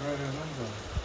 Right, I remember.